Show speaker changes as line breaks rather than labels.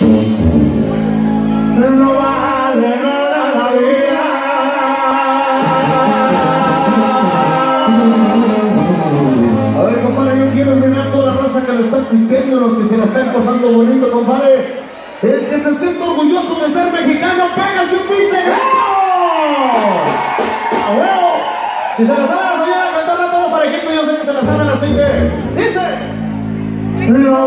No vale nada la vida. A ver, compadre, yo quiero mirar toda la raza que lo están pisteando, los que se la están pasando bonito, compadre. El que se siente orgulloso de ser mexicano, pégase un pinche grito. ¡A huevo! Si se la sabe la señora, cantarla todo parejito, yo sé que se la saben así que dice. No